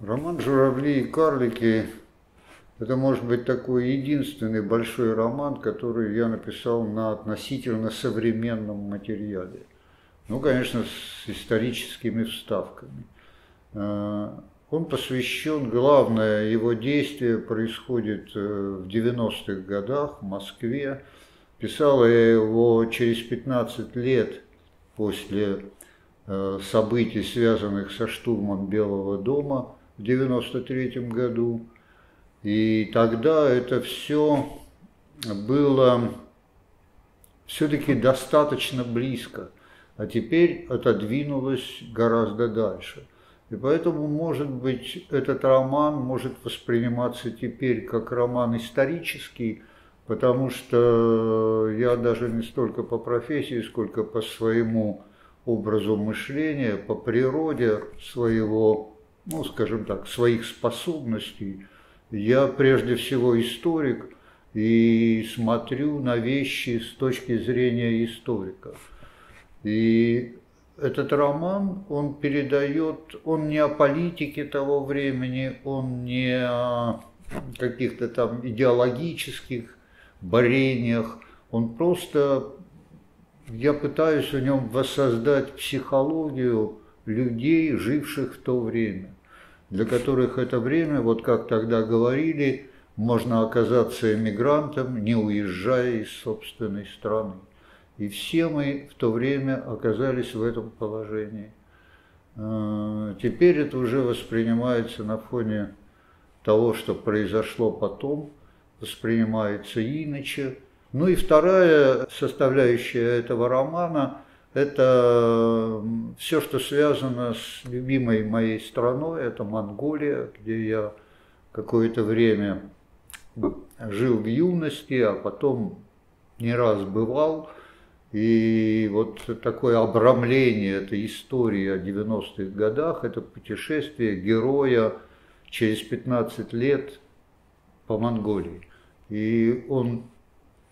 Роман «Журавли и карлики» – это, может быть, такой единственный большой роман, который я написал на относительно современном материале. Ну, конечно, с историческими вставками. Э, он посвящен, главное, его действие происходит э, в 90-х годах в Москве. Писал я его через 15 лет после э, событий, связанных со штурмом Белого дома – в 93 году. И тогда это все было все-таки достаточно близко, а теперь отодвинулось гораздо дальше. И поэтому, может быть, этот роман может восприниматься теперь как роман исторический, потому что я даже не столько по профессии, сколько по своему образу мышления, по природе своего ну, скажем так, своих способностей, я прежде всего историк и смотрю на вещи с точки зрения историка. И этот роман, он передает, он не о политике того времени, он не о каких-то там идеологических борениях, он просто, я пытаюсь в нем воссоздать психологию людей, живших в то время для которых это время, вот как тогда говорили, можно оказаться эмигрантом, не уезжая из собственной страны. И все мы в то время оказались в этом положении. Э, теперь это уже воспринимается на фоне того, что произошло потом, воспринимается иначе. Ну и вторая составляющая этого романа это все, что связано с любимой моей страной, это Монголия, где я какое-то время жил в юности, а потом не раз бывал. И вот такое обрамление этой истории о 90-х годах, это путешествие героя через 15 лет по Монголии. И он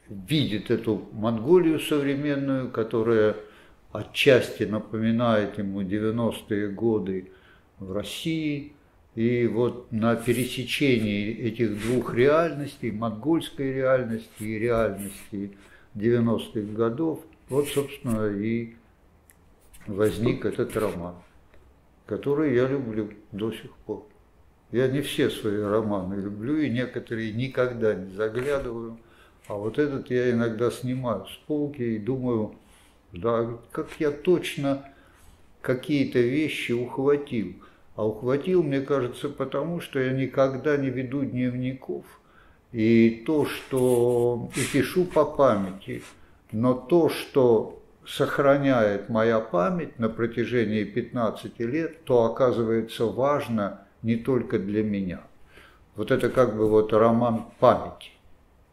видит эту Монголию современную, которая отчасти напоминает ему 90-е годы в России. И вот на пересечении этих двух реальностей, монгольской реальности и реальности 90-х годов, вот, собственно, и возник этот роман, который я люблю до сих пор. Я не все свои романы люблю, и некоторые никогда не заглядываю, а вот этот я иногда снимаю с полки и думаю, да, как я точно какие-то вещи ухватил. А ухватил, мне кажется, потому что я никогда не веду дневников. И то, что и пишу по памяти, но то, что сохраняет моя память на протяжении 15 лет, то оказывается важно не только для меня. Вот это как бы вот роман памяти.